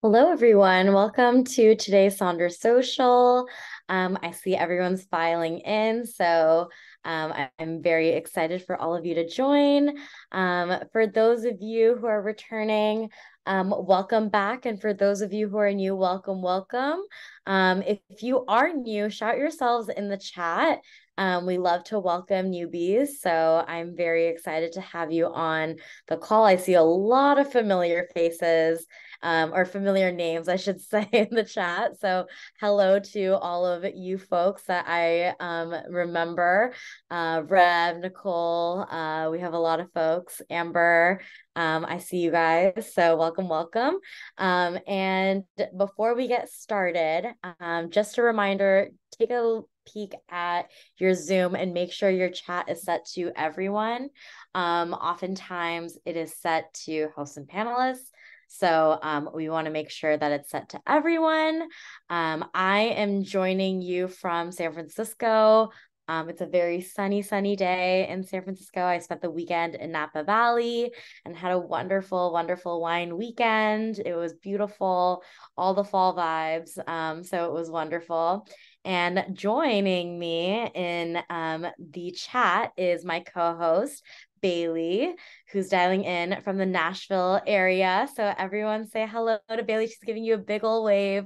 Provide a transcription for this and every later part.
Hello, everyone. Welcome to today's Sonder Social. Um, I see everyone's filing in, so um, I'm very excited for all of you to join. Um, for those of you who are returning, um, welcome back. And for those of you who are new, welcome, welcome. Um, if you are new, shout yourselves in the chat. Um, we love to welcome newbies. So I'm very excited to have you on the call. I see a lot of familiar faces um, or familiar names, I should say, in the chat. So, hello to all of you folks that I um, remember uh, Rev, Nicole. Uh, we have a lot of folks. Amber, um, I see you guys. So, welcome, welcome. Um, and before we get started, um, just a reminder take a peek at your Zoom and make sure your chat is set to everyone. Um, oftentimes, it is set to hosts and panelists. So um, we want to make sure that it's set to everyone. Um, I am joining you from San Francisco. Um, it's a very sunny, sunny day in San Francisco. I spent the weekend in Napa Valley and had a wonderful, wonderful wine weekend. It was beautiful, all the fall vibes. Um, so it was wonderful. And joining me in um, the chat is my co host, Bailey, who's dialing in from the Nashville area. So everyone say hello to Bailey. She's giving you a big old wave.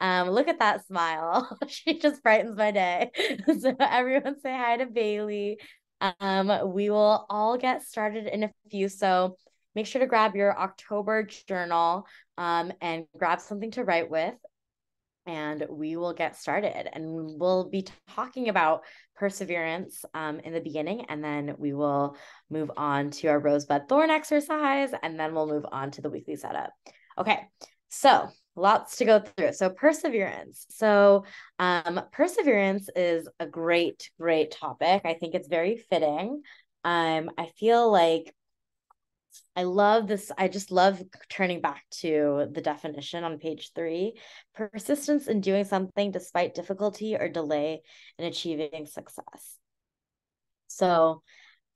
Um, look at that smile. she just brightens my day. so everyone say hi to Bailey. Um, we will all get started in a few. So make sure to grab your October journal um, and grab something to write with and we will get started. And we'll be talking about perseverance um, in the beginning, and then we will move on to our rosebud thorn exercise, and then we'll move on to the weekly setup. Okay, so lots to go through. So perseverance. So um, perseverance is a great, great topic. I think it's very fitting. Um, I feel like I love this. I just love turning back to the definition on page three persistence in doing something despite difficulty or delay in achieving success. So,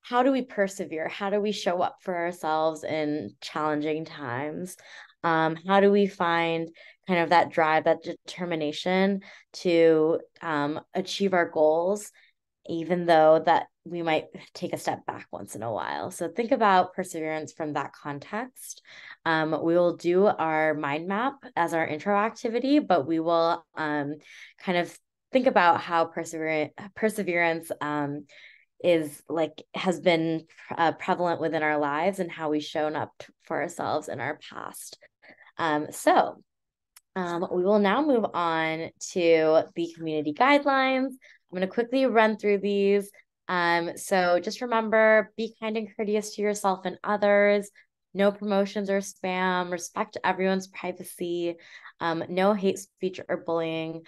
how do we persevere? How do we show up for ourselves in challenging times? Um, how do we find kind of that drive, that determination to um, achieve our goals even though that we might take a step back once in a while. So think about perseverance from that context. Um, we will do our mind map as our intro activity, but we will um, kind of think about how perseverance perseverance um, is like has been uh, prevalent within our lives and how we've shown up for ourselves in our past. Um, so um, we will now move on to the community guidelines. I'm going to quickly run through these. Um, so just remember be kind and courteous to yourself and others. No promotions or spam. Respect everyone's privacy. Um, no hate speech or bullying.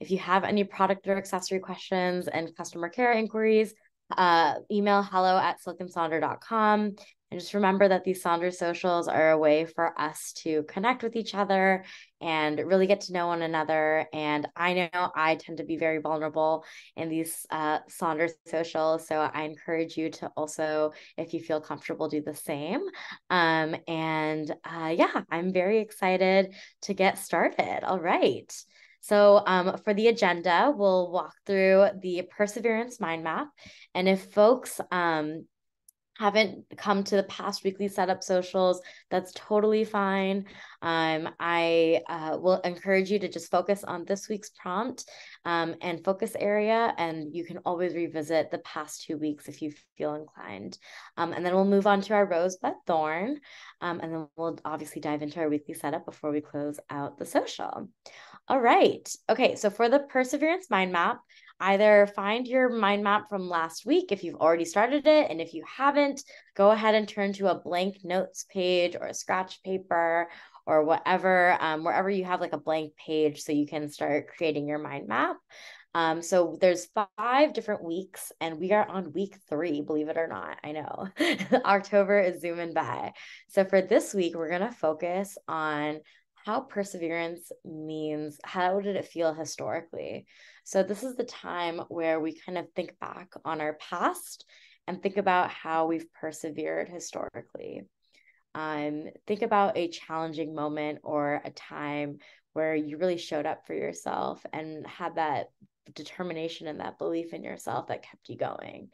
If you have any product or accessory questions and customer care inquiries, uh, email hello at silkandsonder.com. And just remember that these Sonder socials are a way for us to connect with each other and really get to know one another. And I know I tend to be very vulnerable in these uh, Sonder socials. So I encourage you to also, if you feel comfortable, do the same. Um, and uh, yeah, I'm very excited to get started. All right. So, um, for the agenda, we'll walk through the perseverance mind map. And if folks um, haven't come to the past weekly setup socials, that's totally fine. Um, I uh, will encourage you to just focus on this week's prompt um, and focus area, and you can always revisit the past two weeks if you feel inclined. Um, and then we'll move on to our rosebud thorn, um, and then we'll obviously dive into our weekly setup before we close out the social. All right. Okay. So for the perseverance mind map, either find your mind map from last week if you've already started it. And if you haven't, go ahead and turn to a blank notes page or a scratch paper or whatever, um, wherever you have like a blank page so you can start creating your mind map. Um, so there's five different weeks, and we are on week three, believe it or not. I know October is zooming by. So for this week, we're going to focus on how perseverance means how did it feel historically so this is the time where we kind of think back on our past and think about how we've persevered historically um, think about a challenging moment or a time where you really showed up for yourself and had that determination and that belief in yourself that kept you going.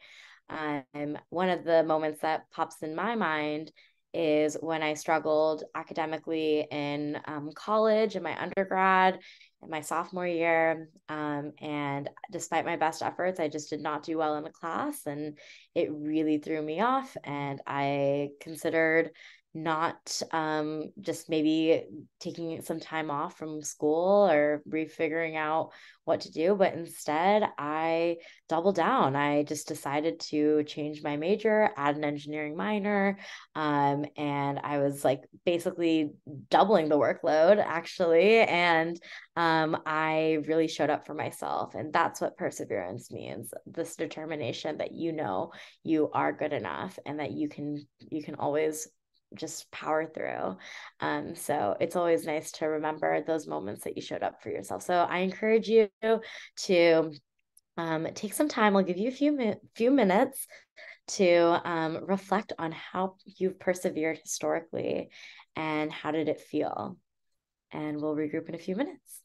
Um, one of the moments that pops in my mind is when I struggled academically in um, college and my undergrad in my sophomore year. Um, and despite my best efforts, I just did not do well in the class. And it really threw me off. And I considered not um, just maybe taking some time off from school or refiguring out what to do, but instead I doubled down. I just decided to change my major, add an engineering minor, um, and I was like basically doubling the workload actually. And um, I really showed up for myself. And that's what perseverance means this determination that you know you are good enough and that you can you can always just power through. Um, so it's always nice to remember those moments that you showed up for yourself. So I encourage you to um, take some time. I'll give you a few mi- few minutes to um, reflect on how you've persevered historically and how did it feel. And we'll regroup in a few minutes.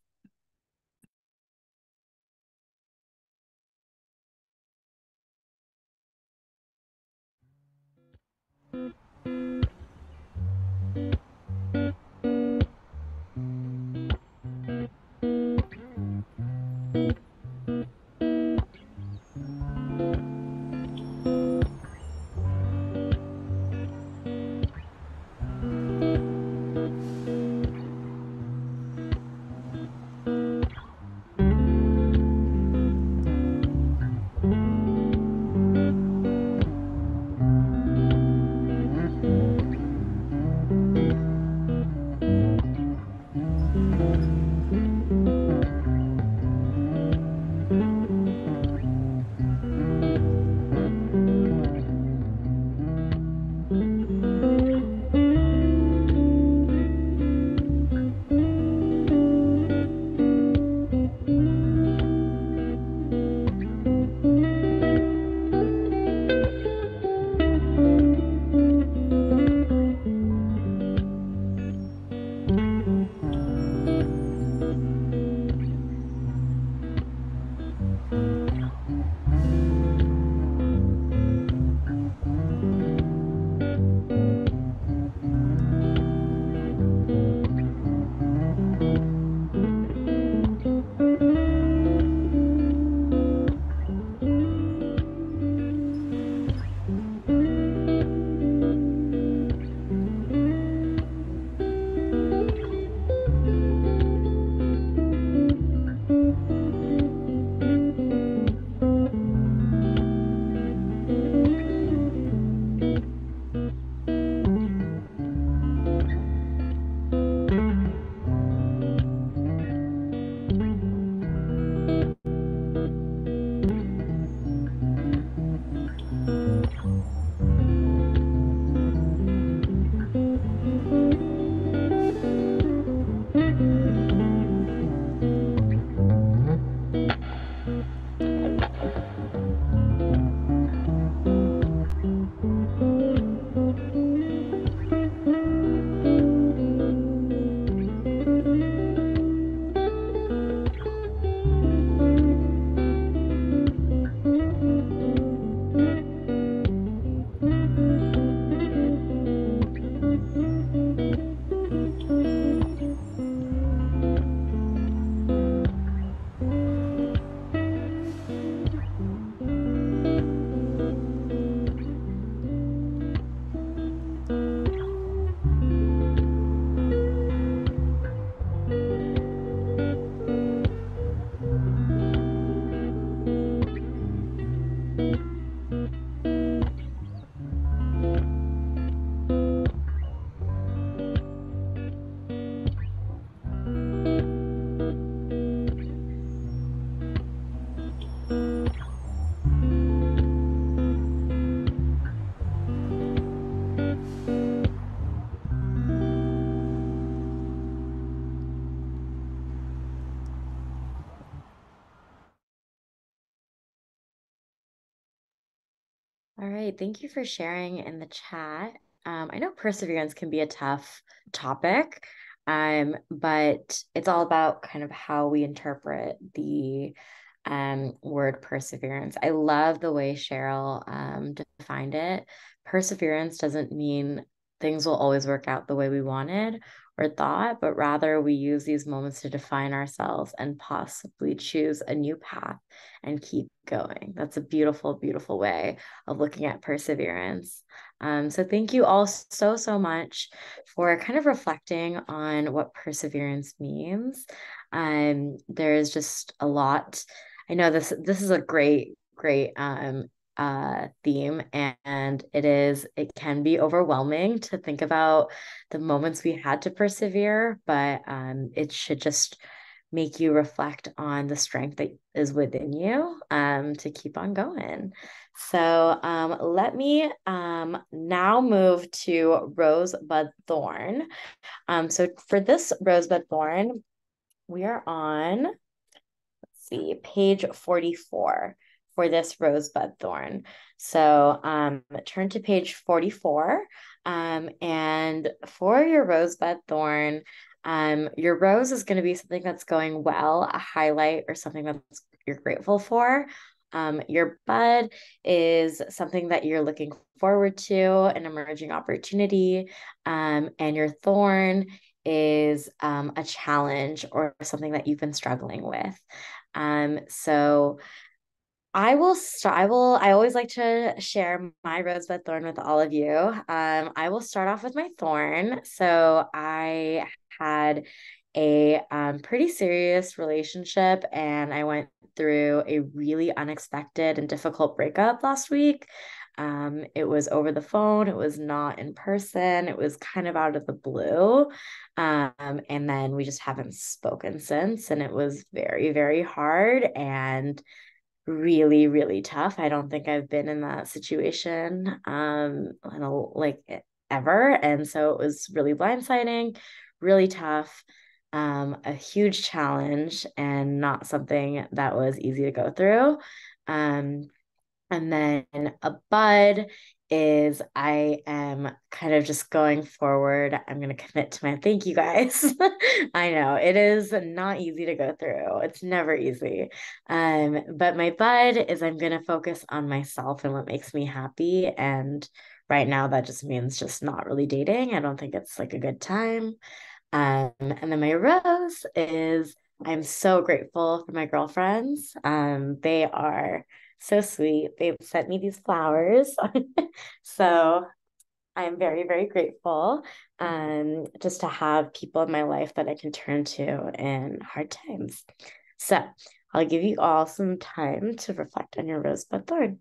All right. Thank you for sharing in the chat. um, I know perseverance can be a tough topic, um, but it's all about kind of how we interpret the um, word perseverance. I love the way Cheryl um, defined it. Perseverance doesn't mean things will always work out the way we wanted or thought, but rather we use these moments to define ourselves and possibly choose a new path and keep going. That's a beautiful, beautiful way of looking at perseverance. Um, so, thank you all so, so much for kind of reflecting on what perseverance means. Um, there's just a lot. I know this this is a great, great um, uh, theme and it is it can be overwhelming to think about the moments we had to persevere but um, it should just make you reflect on the strength that is within you um, to keep on going. So um, let me um, now move to rosebud thorn um, so for this rosebud thorn we are on let's see page 44 for this rosebud thorn. So um, turn to page 44. Um, and for your rosebud thorn, um, your rose is going to be something that's going well, a highlight or something that you're grateful for. Um, your bud is something that you're looking forward to, an emerging opportunity. Um, and your thorn is um, a challenge or something that you've been struggling with. Um, so I will start. I will. I always like to share my rosebud thorn with all of you. Um, I will start off with my thorn. So I had a um, pretty serious relationship, and I went through a really unexpected and difficult breakup last week. Um, it was over the phone. It was not in person. It was kind of out of the blue. Um, and then we just haven't spoken since, and it was very, very hard. And really really tough. I don't think i've been in that situation um like ever. And so it was really blindsiding really tough um a huge challenge and not something that was easy to go through. Um and then a bud is I am kind of just going forward. I'm going to commit to my thank you guys. I know it is not easy to go through. It's never easy. Um, but my bud is I'm going to focus on myself and what makes me happy. And right now that just means just not really dating. I don't think it's like a good time. Um, and then my rose is I'm so grateful for my girlfriends. Um, they are so sweet. They've sent me these flowers. so I'm very, very grateful um, just to have people in my life that I can turn to in hard times. So I'll give you all some time to reflect on your rosebud thorn.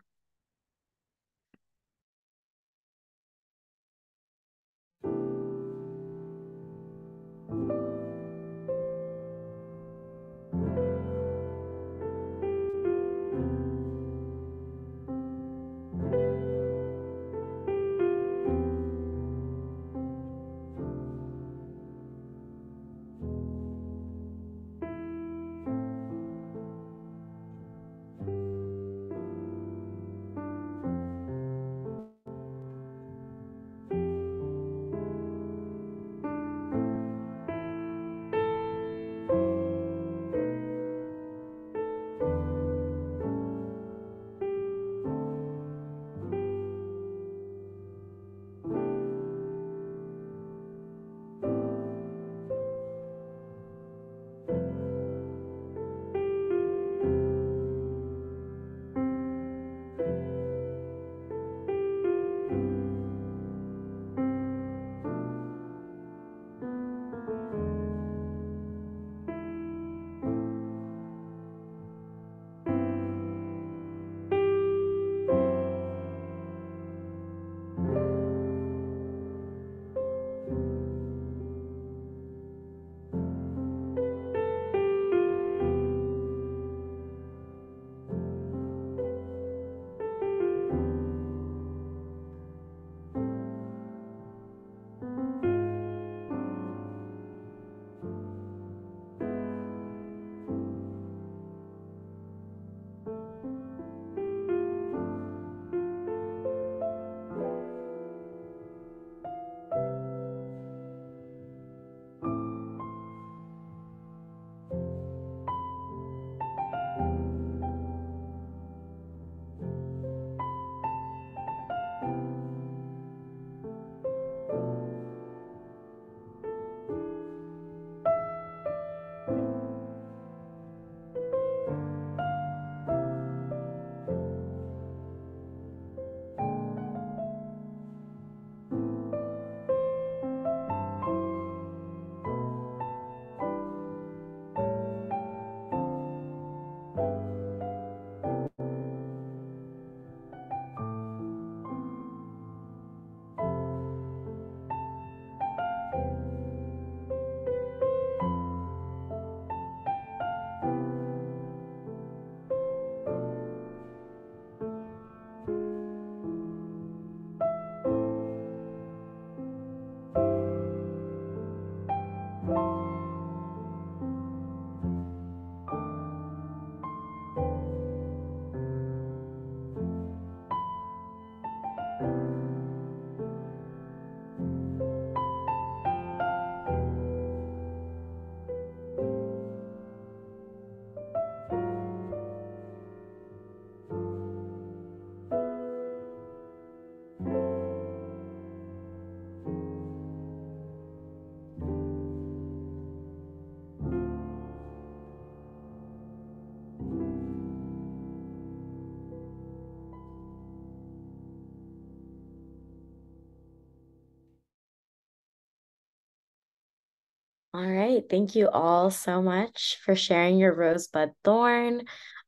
Right. Thank you all so much for sharing your rosebud thorn.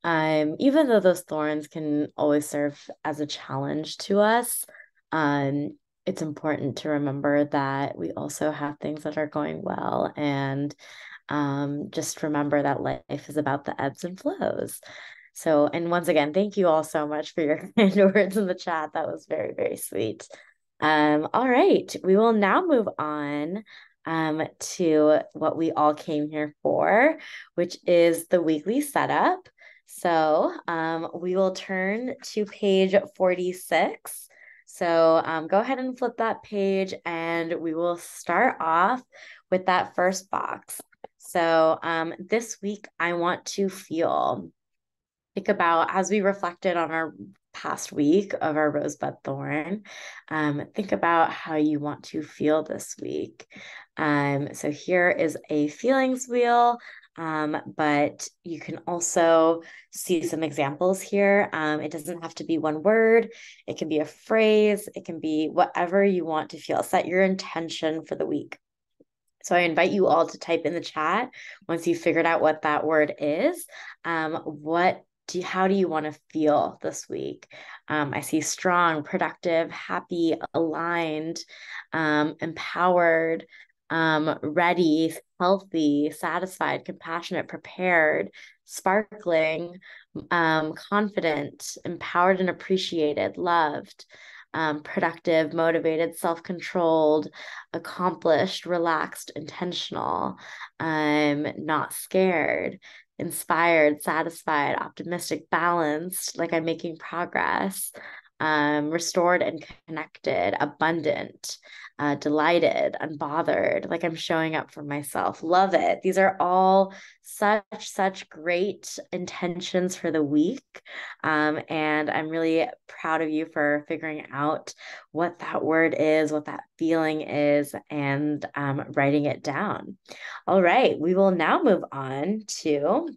Um, even though those thorns can always serve as a challenge to us, um, it's important to remember that we also have things that are going well and um, just remember that life is about the ebbs and flows. So, and once again, thank you all so much for your kind words in the chat. That was very, very sweet. Um, all right, we will now move on um, to what we all came here for, which is the weekly setup. So um, we will turn to page 46. So um, go ahead and flip that page and we will start off with that first box. So um, this week, I want to feel. Think about as we reflected on our past week of our rosebud thorn. Um, think about how you want to feel this week. Um, so here is a feelings wheel. Um, but you can also see some examples here. Um, it doesn't have to be one word, it can be a phrase, it can be whatever you want to feel. Set your intention for the week. So I invite you all to type in the chat once you've figured out what that word is. Um, what do how do you want to feel this week? Um, I see strong, productive, happy, aligned, um, empowered, um, ready, healthy, satisfied, compassionate, prepared, sparkling, um, confident, empowered and appreciated, loved, um, productive, motivated, self controlled, accomplished, relaxed, intentional, um, not scared, inspired, satisfied, optimistic, balanced, like I'm making progress, um, restored and connected, abundant, uh, delighted, unbothered, like I'm showing up for myself. Love it. These are all such, such great intentions for the week. Um, and I'm really proud of you for figuring out what that word is, what that feeling is, and um, writing it down. All right, we will now move on to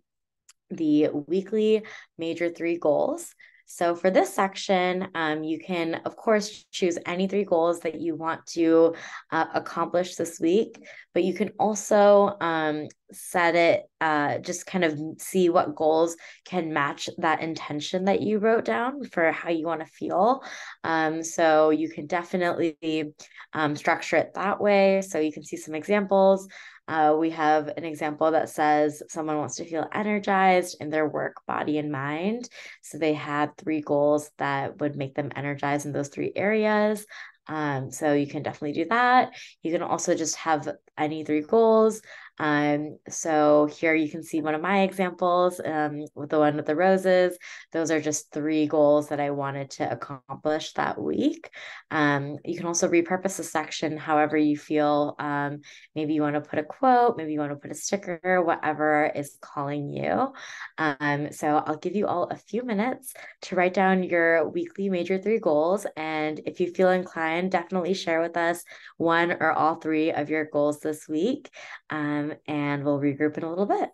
the weekly major three goals. So for this section, um, you can, of course, choose any three goals that you want to uh, accomplish this week, but you can also um, set it, uh, just kind of see what goals can match that intention that you wrote down for how you want to feel. Um, so you can definitely um, structure it that way. So you can see some examples. Uh, we have an example that says someone wants to feel energized in their work, body, and mind. So they had three goals that would make them energized in those three areas. Um, so you can definitely do that. You can also just have any three goals. Um, so here you can see one of my examples um, with the one with the roses. Those are just three goals that I wanted to accomplish that week. Um, you can also repurpose a section however you feel. Um, maybe you want to put a quote, maybe you want to put a sticker, whatever is calling you. Um, so I'll give you all a few minutes to write down your weekly major three goals. And if you feel inclined, definitely share with us one or all three of your goals this week. Um, and we'll regroup in a little bit.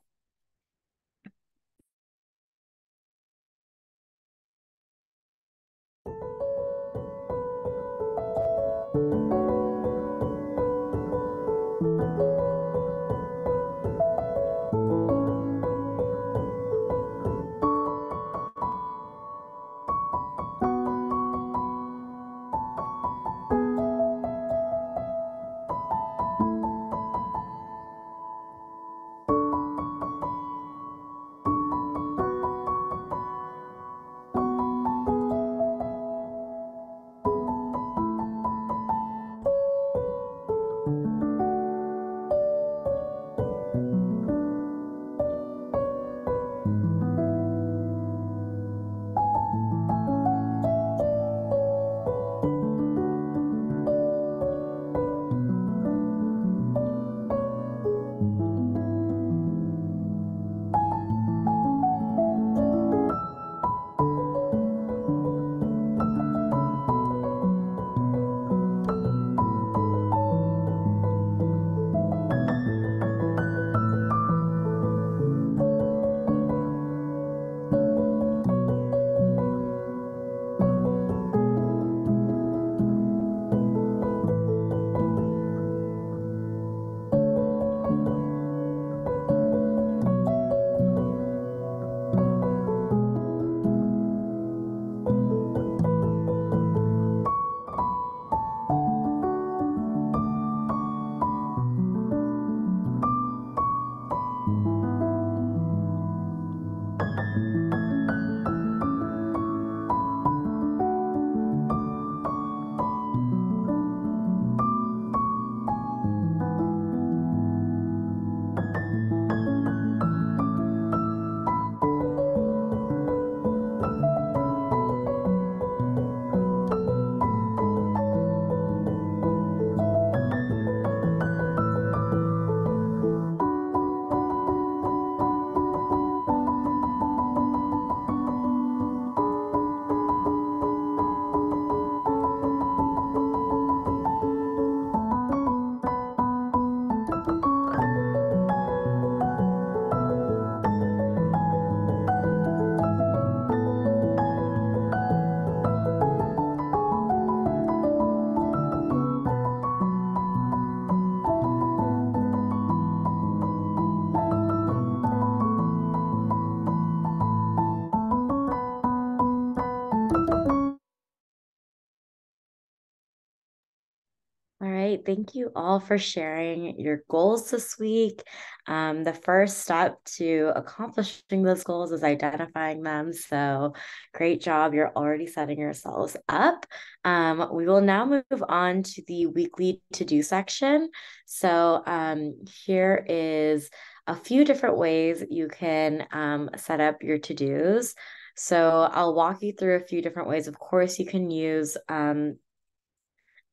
Thank you all for sharing your goals this week. Um, the first step to accomplishing those goals is identifying them. So, great job. You're already setting yourselves up. Um, we will now move on to the weekly to do section. So, um, here is a few different ways you can um, set up your to dos. So, I'll walk you through a few different ways. Of course, you can use um,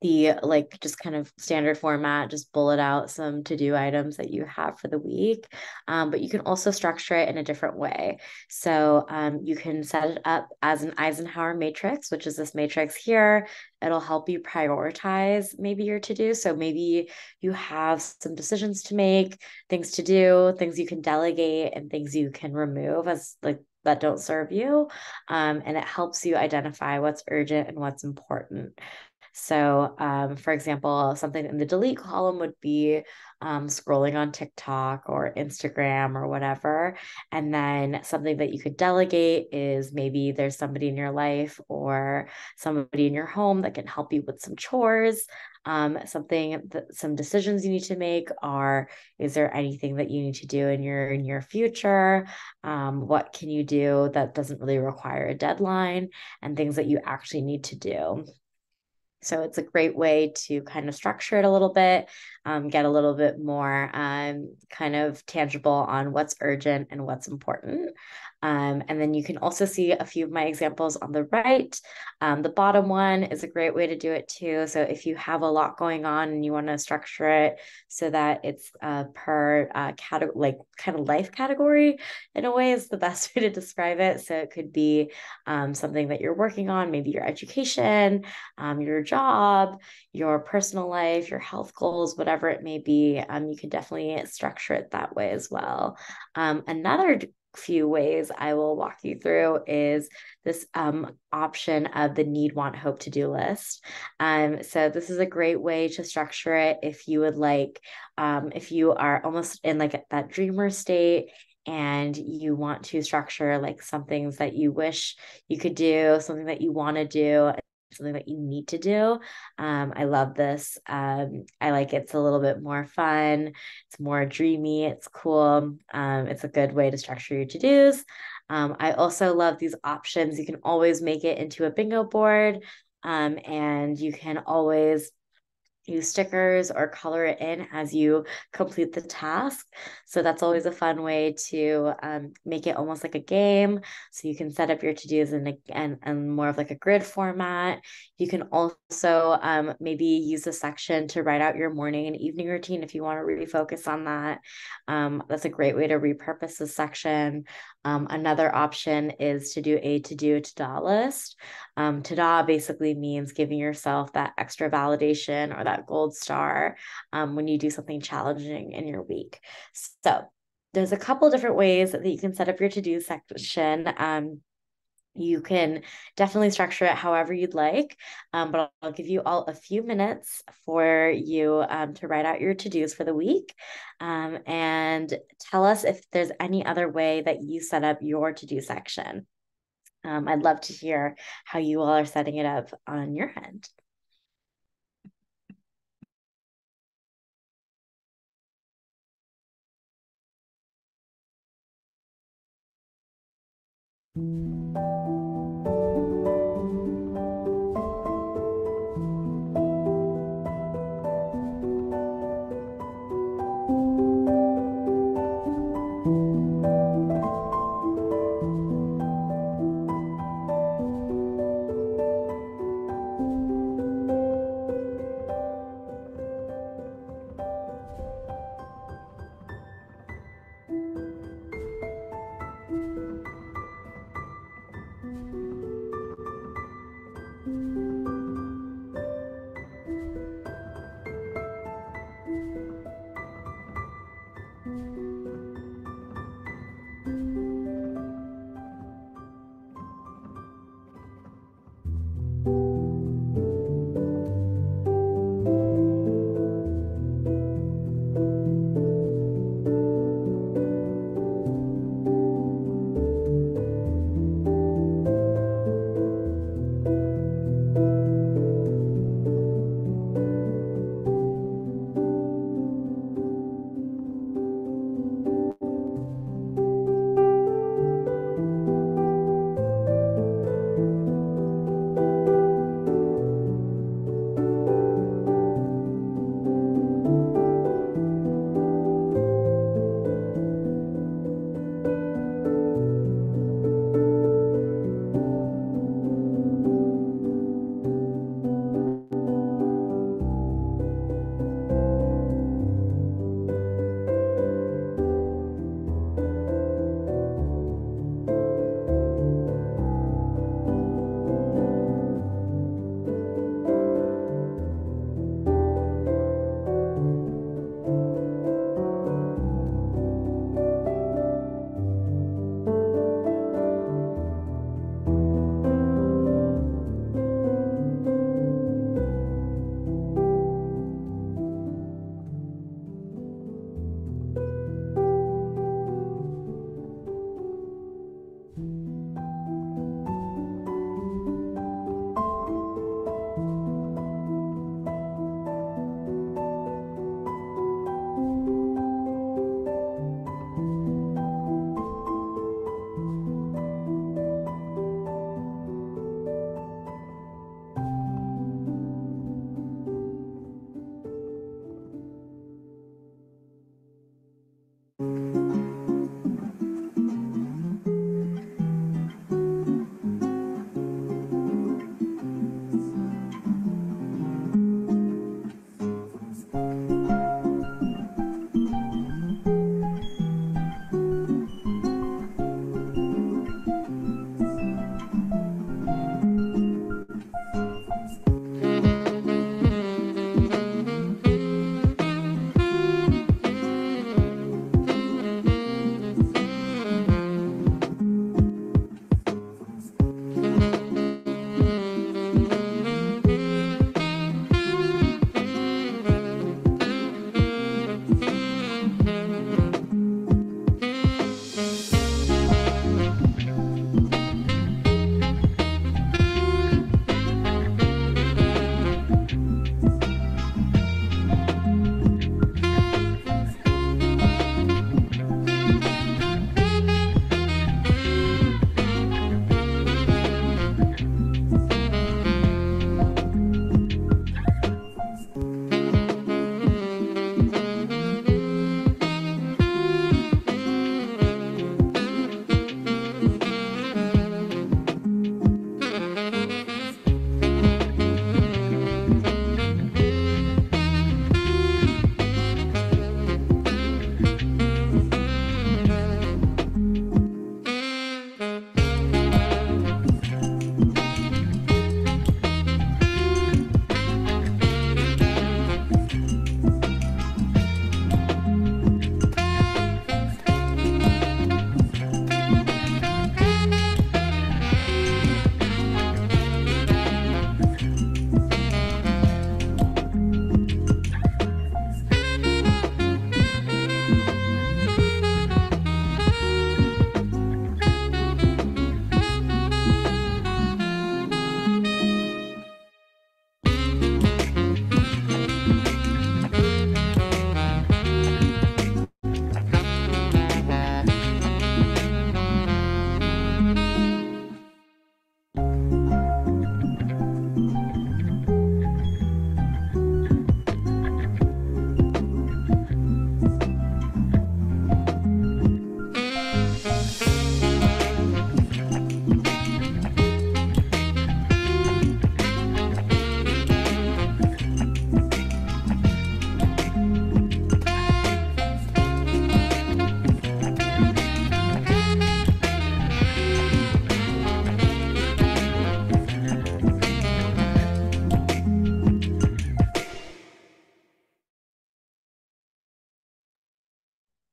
the like just kind of standard format, just bullet out some to do items that you have for the week. Um, but you can also structure it in a different way. So um, you can set it up as an Eisenhower matrix, which is this matrix here. It'll help you prioritize maybe your to do. So maybe you have some decisions to make, things to do, things you can delegate, and things you can remove as like that don't serve you. Um, and it helps you identify what's urgent and what's important. So, um, for example, something in the delete column would be um, scrolling on TikTok or Instagram or whatever. And then something that you could delegate is maybe there's somebody in your life or somebody in your home that can help you with some chores. Um, something that some decisions you need to make are is there anything that you need to do in your near future um, what can you do that doesn't really require a deadline and things that you actually need to do so it's a great way to kind of structure it a little bit, um, get a little bit more um, kind of tangible on what's urgent and what's important. Um, and then you can also see a few of my examples on the right. Um, the bottom one is a great way to do it too. So if you have a lot going on and you want to structure it so that it's uh, per uh, category, like kind of life category in a way is the best way to describe it. So it could be um, something that you're working on, maybe your education, um, your job, your personal life, your health goals, whatever it may be. Um, you can definitely structure it that way as well. Um, another few ways I will walk you through is this um, option of the need, want, hope to do list. Um, so, this is a great way to structure it if you would like, um, if you are almost in like that dreamer state and you want to structure like some things that you wish you could do, something that you want to do, something that you need to do. Um, I love this. Um, I like it's a little bit more fun. It's more dreamy. It's cool. Um, it's a good way to structure your to dos. Um, I also love these options. You can always make it into a bingo board, um, and you can always use stickers or color it in as you complete the task. So that's always a fun way to um, make it almost like a game. So you can set up your to-dos in, a, and, and more of like a grid format. You can also um, maybe use a section to write out your morning and evening routine if you want to really focus on that. Um, that's a great way to repurpose the section. Um, another option is to do a to-do to-do list. Um, to-do basically means giving yourself that extra validation or that gold star um, when you do something challenging in your week. So there's a couple different ways that you can set up your to-do section. Um, you can definitely structure it however you'd like, um, but I'll, give you all a few minutes for you um, to write out your to dos for the week um, and tell us if there's any other way that you set up your to do section. Um, I'd love to hear how you all are setting it up on your end.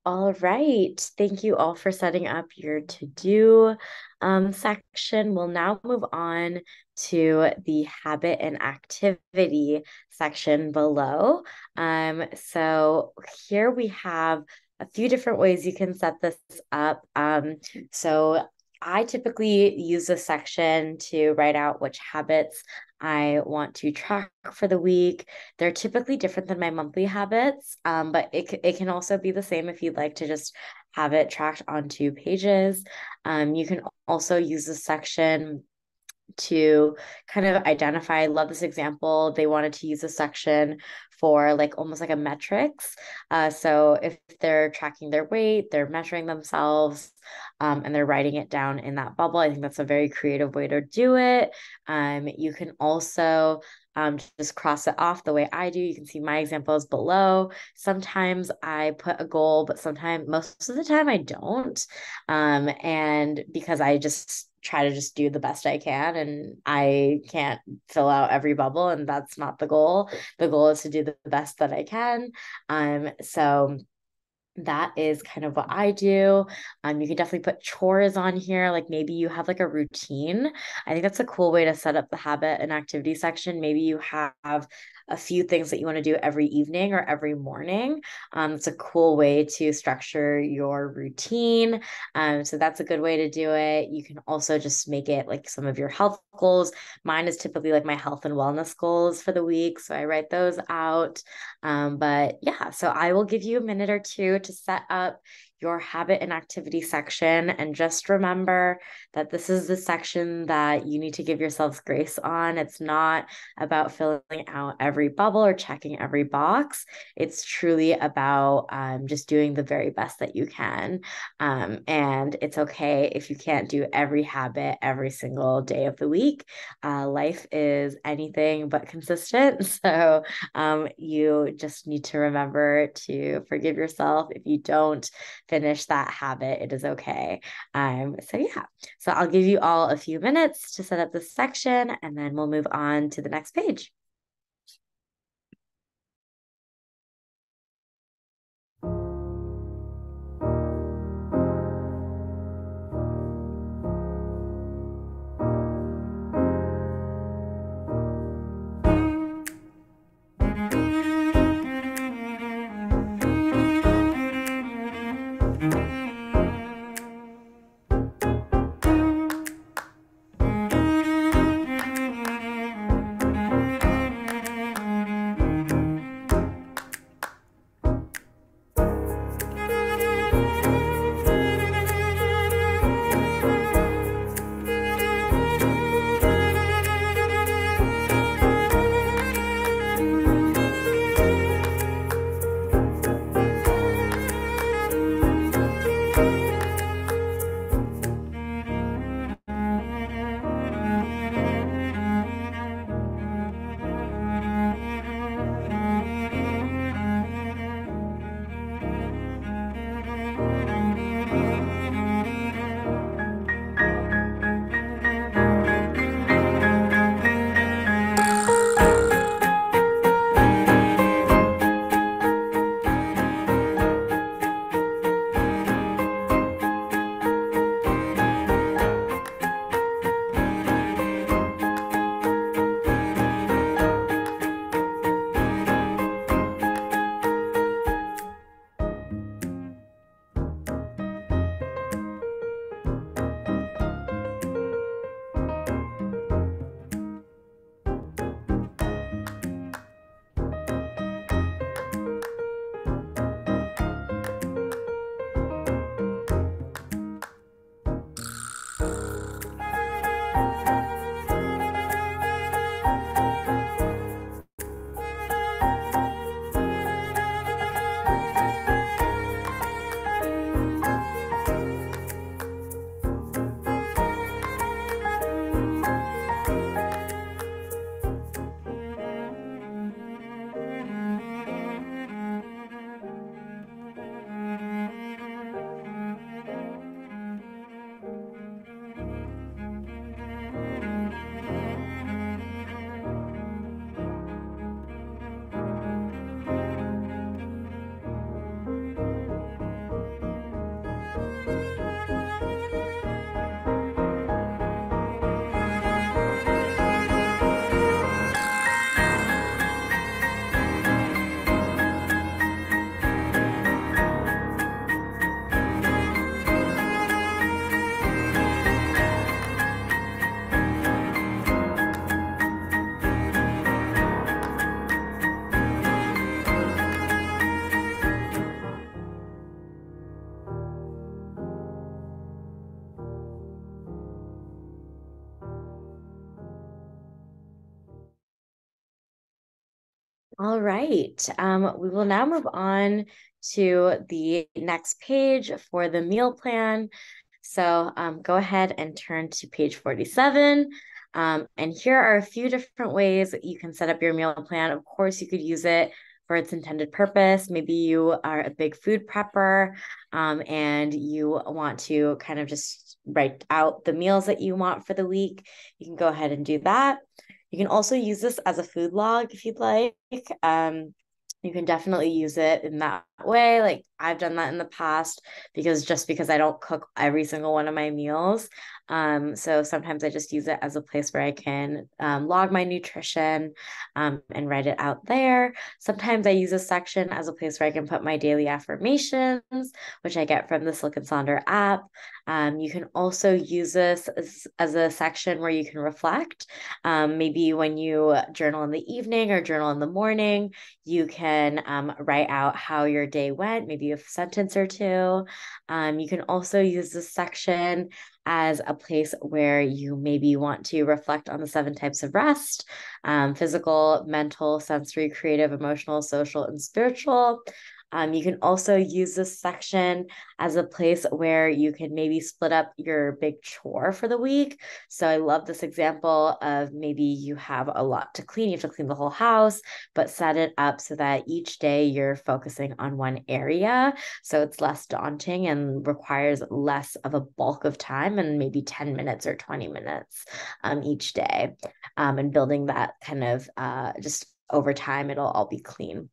All right. Thank you all for setting up your to do um, section. We'll now move on to the habit and activity section below. Um, so here we have a few different ways you can set this up. Um, so I typically use a section to write out which habits I want to track for the week. They're typically different than my monthly habits, um, but it, it can also be the same if you'd like to just have it tracked on two pages. Um, you can also use the section to kind of identify. I love this example. They wanted to use a section for like almost like a metrics. Uh, so if they're tracking their weight, they're measuring themselves, um, and they're writing it down in that bubble. I think that's a very creative way to do it. Um, you can also um, just cross it off the way I do. You can see my examples below. Sometimes I put a goal, but sometimes, most of the time, I don't. Um, and because I just try to just do the best I can, and I can't fill out every bubble, and that's not the goal. The goal is to do the best that I can. Um, so that is kind of what I do. Um, you can definitely put chores on here. Like maybe you have like a routine. I think that's a cool way to set up the habit and activity section. Maybe you have a few things that you want to do every evening or every morning. Um, it's a cool way to structure your routine. Um, so that's a good way to do it. You can also just make it like some of your health goals. Mine is typically like my health and wellness goals for the week. So I write those out. Um, but yeah, so I will give you a minute or two to set up your habit and activity section. And just remember that this is the section that you need to give yourselves grace on. It's not about filling out every bubble or checking every box. It's truly about um, just doing the very best that you can. Um, and it's okay if you can't do every habit every single day of the week. Uh, life is anything but consistent. So um, you just need to remember to forgive yourself if you don't finish that habit, it is okay. Um, so yeah, so I'll give you all a few minutes to set up this section and then we'll move on to the next page. Right. Um, we will now move on to the next page for the meal plan. So um, go ahead and turn to page 47. Um, and here are a few different ways that you can set up your meal plan. Of course, you could use it for its intended purpose. Maybe you are a big food prepper um, and you want to kind of just write out the meals that you want for the week. You can go ahead and do that. You can also use this as a food log if you'd like. Um, you can definitely use it in that way. Like I've done that in the past because just because I don't cook every single one of my meals. Um, so sometimes I just use it as a place where I can um, log my nutrition um, and write it out there. Sometimes I use a section as a place where I can put my daily affirmations, which I get from the Silk and Sonder app. Um, you can also use this as, as, a section where you can reflect. Um, maybe when you journal in the evening or journal in the morning, you can um, write out how your day went, maybe a sentence or two. Um, you can also use this section as a place where you maybe want to reflect on the seven types of rest um, physical, mental, sensory, creative, emotional, social, and spiritual. Um, you can also use this section as a place where you can maybe split up your big chore for the week. So I love this example of maybe you have a lot to clean, you have to clean the whole house, but set it up so that each day you're focusing on one area. So it's less daunting and requires less of a bulk of time and maybe 10 minutes or 20 minutes um, each day. Um, and building that kind of uh, just over time, it'll all be clean.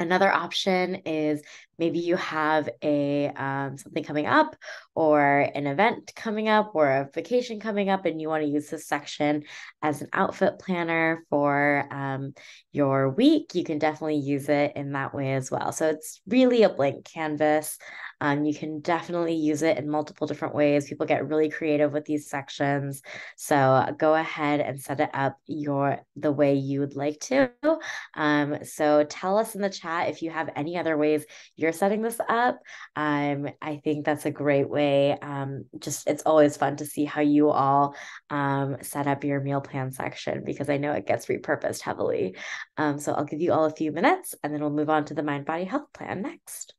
Another option is maybe you have a um, something coming up or an event coming up or a vacation coming up and you want to use this section as an outfit planner for um, your week you can definitely use it in that way as well. So it's really a blank canvas. Um, you can definitely use it in multiple different ways. People get really creative with these sections. So go ahead and set it up your the way you would like to. Um, so tell us in the chat if you have any other ways you're you're setting this up. Um, I think that's a great way. Um, just it's always fun to see how you all um, set up your meal plan section because I know it gets repurposed heavily. Um, so I'll give you all a few minutes and then we'll move on to the mind body health plan next.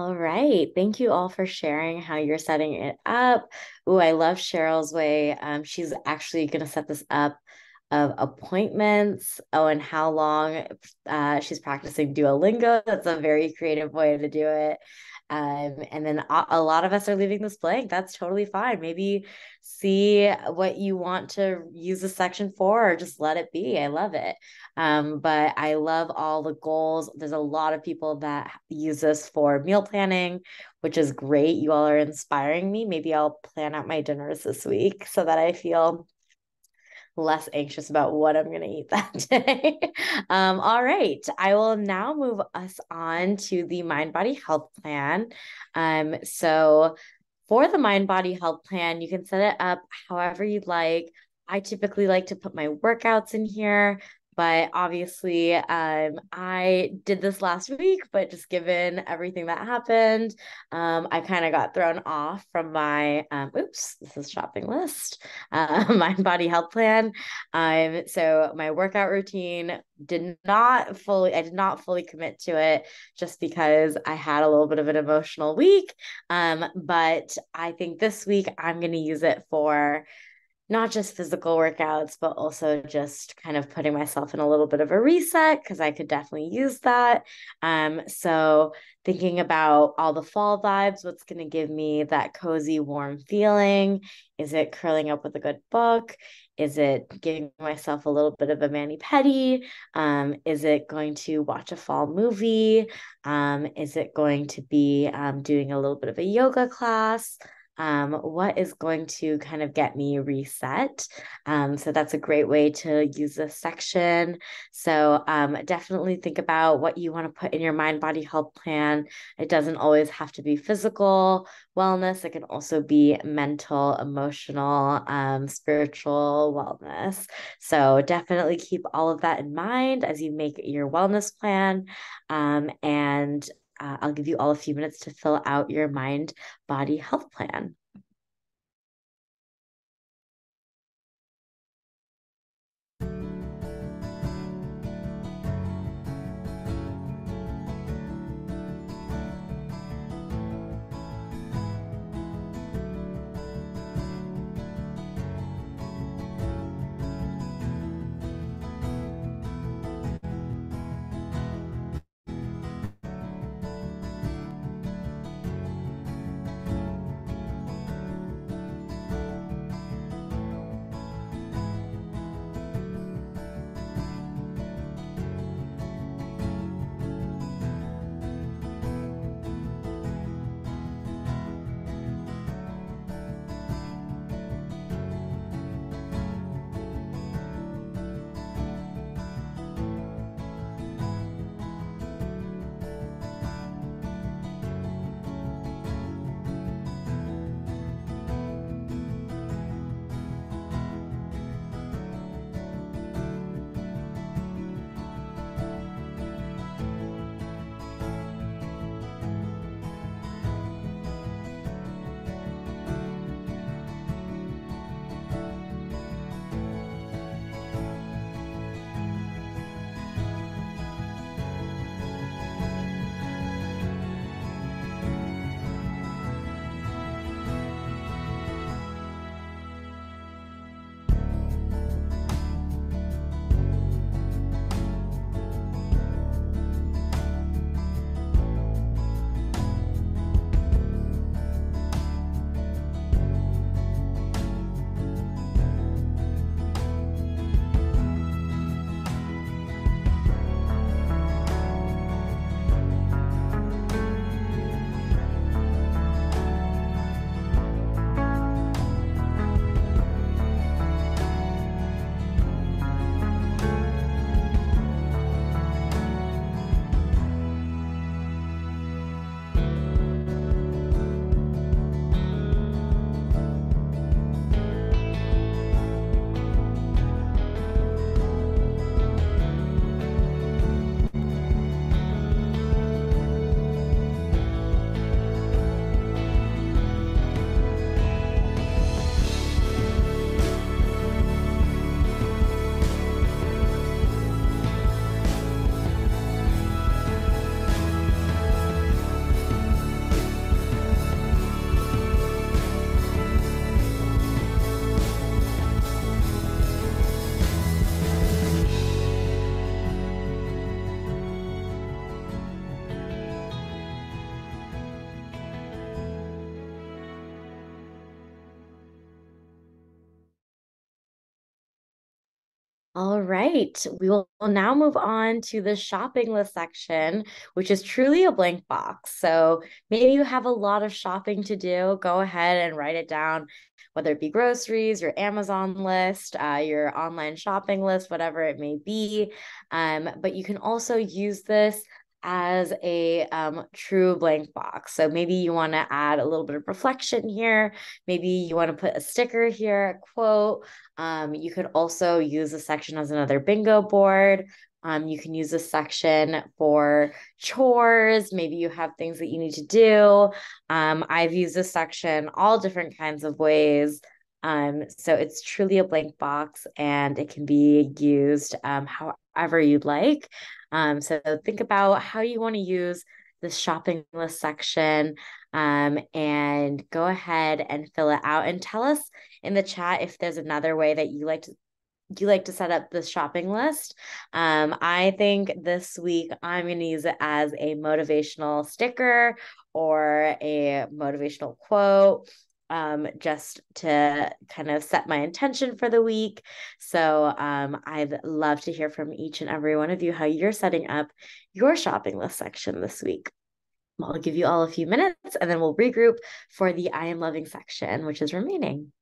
All right. Thank you all for sharing how you're setting it up. Oh, I love Cheryl's way. Um, she's actually going to set this up of appointments. Oh, and how long uh, she's practicing Duolingo. That's a very creative way to do it. Um, and then a, a lot of us are leaving this blank. That's totally fine. Maybe see what you want to use the section for or just let it be. I love it. Um, but I love all the goals. There's a lot of people that use this for meal planning, which is great. You all are inspiring me. Maybe I'll plan out my dinners this week so that I feel less anxious about what I'm going to eat that day. um, all right. I will now move us on to the Mind Body Health Plan. Um, so, for the Mind Body Health Plan, you can set it up however you'd like. I typically like to put my workouts in here but obviously um, i did this last week but just given everything that happened um, i kind of got thrown off from my um, oops this is shopping list uh, mind body health plan. Um, so my workout routine did not fully i did not fully commit to it just because i had a little bit of an emotional week. Um, but i think this week i'm going to use it for not just physical workouts, but also just kind of putting myself in a little bit of a reset because I could definitely use that. Um, so thinking about all the fall vibes, what's going to give me that cozy, warm feeling? Is it curling up with a good book? Is it giving myself a little bit of a mani pedi? Um, is it going to watch a fall movie? Um, is it going to be um, doing a little bit of a yoga class? Um, what is going to kind of get me reset. Um, so that's a great way to use this section. So um, definitely think about what you want to put in your mind body health plan. It doesn't always have to be physical wellness, it can also be mental, emotional, um, spiritual wellness. So definitely keep all of that in mind as you make your wellness plan. Um, and uh, I'll give you all a few minutes to fill out your mind body health plan. All right, we will now move on to the shopping list section, which is truly a blank box. So maybe you have a lot of shopping to do. Go ahead and write it down, whether it be groceries, your Amazon list, uh, your online shopping list, whatever it may be. Um, but you can also use this as a um, true blank box. So maybe you want to add a little bit of reflection here. Maybe you want to put a sticker here, a quote. Um, you could also use a section as another bingo board. Um, you can use this section for chores. Maybe you have things that you need to do. Um, I've used this section all different kinds of ways. Um, so it's truly a blank box and it can be used um, however you'd like. Um, so think about how you want to use the shopping list section um, and go ahead and fill it out and tell us in the chat if there's another way that you like to you like to set up the shopping list. Um, I think this week I'm going to use it as a motivational sticker or a motivational quote um, just to kind of set my intention for the week. So um, I'd love to hear from each and every one of you how you're setting up your shopping list section this week. I'll give you all a few minutes and then we'll regroup for the I am loving section, which is remaining.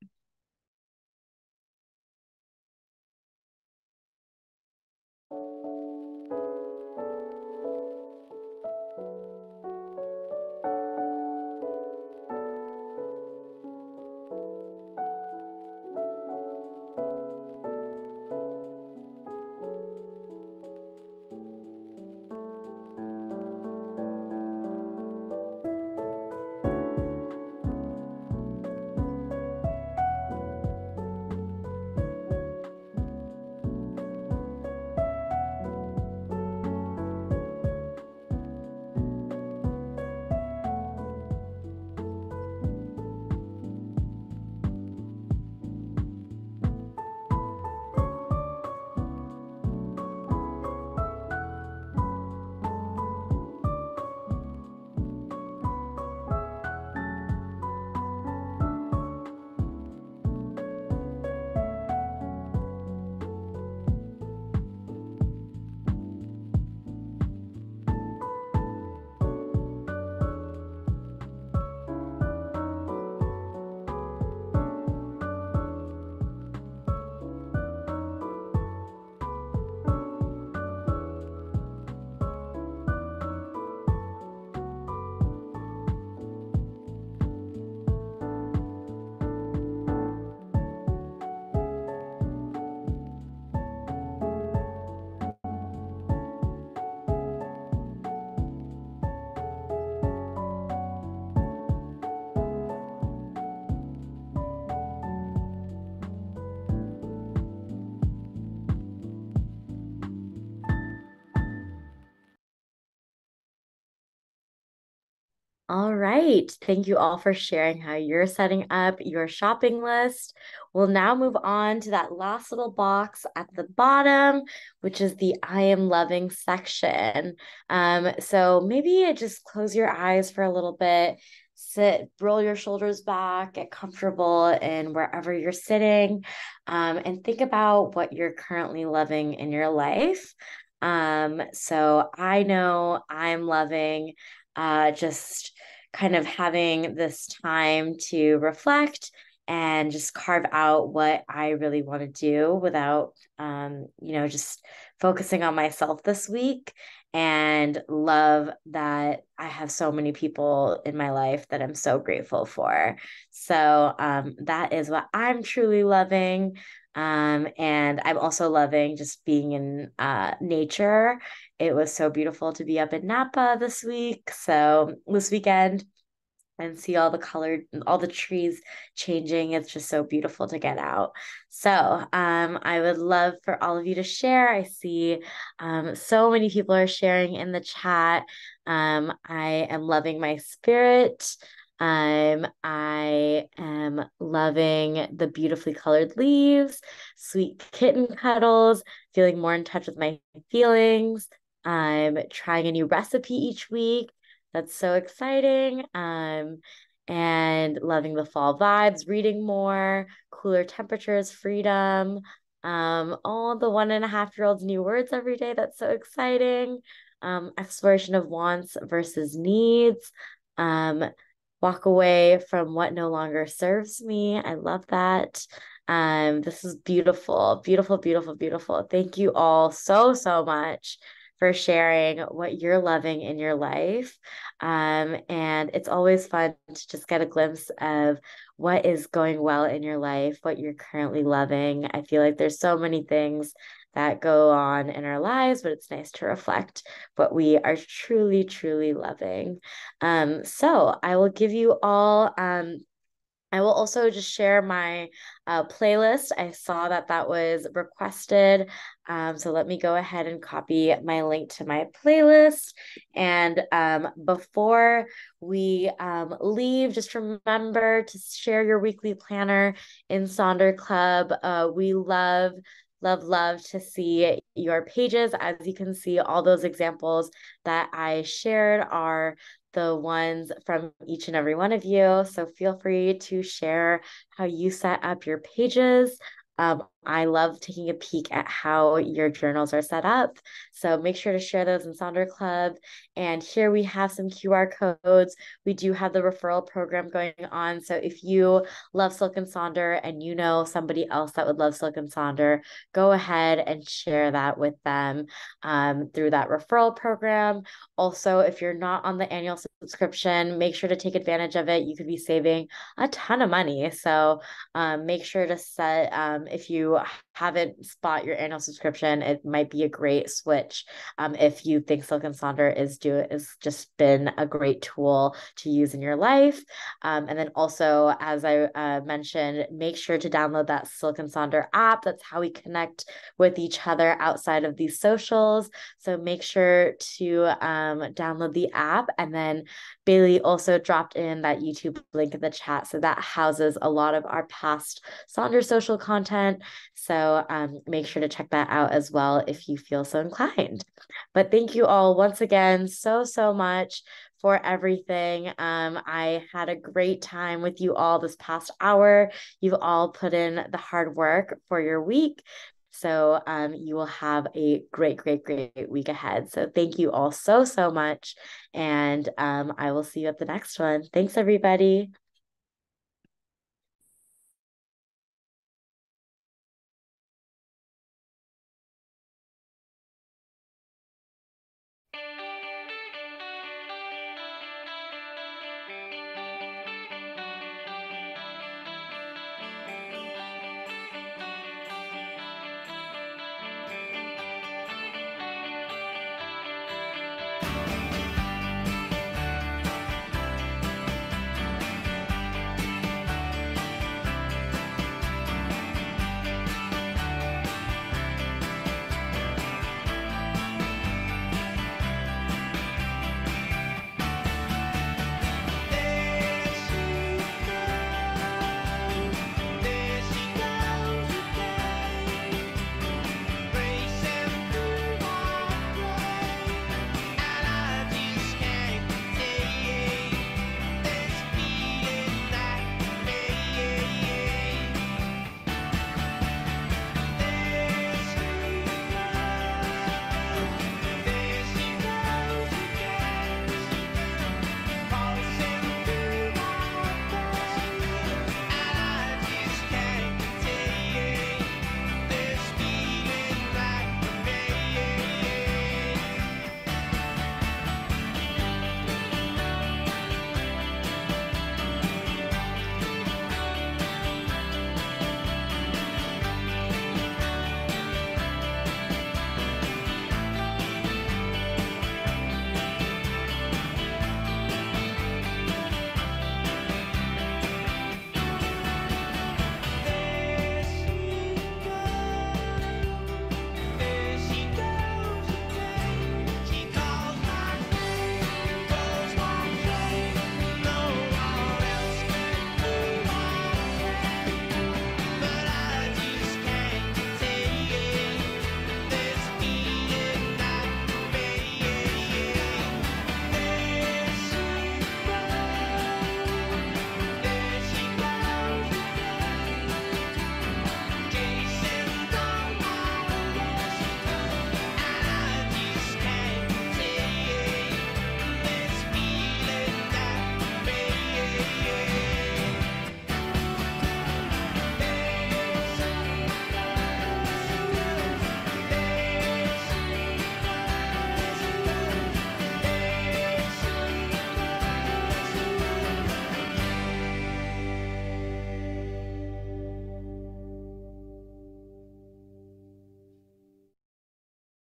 All right. Thank you all for sharing how you're setting up your shopping list. We'll now move on to that last little box at the bottom, which is the I am loving section. Um, so maybe just close your eyes for a little bit, sit, roll your shoulders back, get comfortable in wherever you're sitting, um, and think about what you're currently loving in your life. Um, so I know I'm loving uh, just kind of having this time to reflect and just carve out what I really want to do without, um, you know, just focusing on myself this week and love that I have so many people in my life that I'm so grateful for. So um, that is what I'm truly loving. Um, and I'm also loving just being in uh, nature. It was so beautiful to be up in Napa this week. So this weekend, and see all the colored all the trees changing it's just so beautiful to get out so um, i would love for all of you to share i see um, so many people are sharing in the chat um, i am loving my spirit um, I am loving the beautifully colored leaves, sweet kitten cuddles, feeling more in touch with my feelings. I'm trying a new recipe each week. That's so exciting. Um, and loving the fall vibes, reading more, cooler temperatures, freedom. Um, all the one and a half year olds new words every day. That's so exciting. Um, exploration of wants versus needs. Um, walk away from what no longer serves me. I love that. Um, this is beautiful, beautiful, beautiful, beautiful. Thank you all so, so much for sharing what you're loving in your life. Um, and it's always fun to just get a glimpse of what is going well in your life, what you're currently loving. I feel like there's so many things that go on in our lives, but it's nice to reflect what we are truly, truly loving. Um, so I will give you all um, I will also just share my uh, playlist. I saw that that was requested. Um, so let me go ahead and copy my link to my playlist. And um, before we um, leave, just remember to share your weekly planner in Sonder Club. Uh, we love love love to see your pages as you can see all those examples that i shared are the ones from each and every one of you. So feel free to share how you set up your pages. Um, I love taking a peek at how your journals are set up. So make sure to share those in Sonder Club. And here we have some QR codes. We do have the referral program going on. So if you love Silk and Sonder and you know somebody else that would love Silk and Sonder, go ahead and share that with them um, through that referral program. Also, if you're not on the annual subscription, make sure to take advantage of it. You could be saving a ton of money. So um, make sure to set, um, if you haven't bought your annual subscription, it might be a great switch. Um, if you think Silk and Sonder is do is just been a great tool to use in your life. Um, and then also, as I uh, mentioned, make sure to download that Silk and Sonder app. That's how we connect with each other outside of these socials. So make sure to um, download the app. And then Bailey also dropped in that YouTube link in the chat. So that houses a lot of our past Sonder social content. So um, make sure to check that out as well if you feel so inclined. But thank you all once again so, so much for everything. Um, I had a great time with you all this past hour. You've all put in the hard work for your week. So um, you will have a great, great, great week ahead. So thank you all so, so much. And um, I will see you at the next one. Thanks, everybody.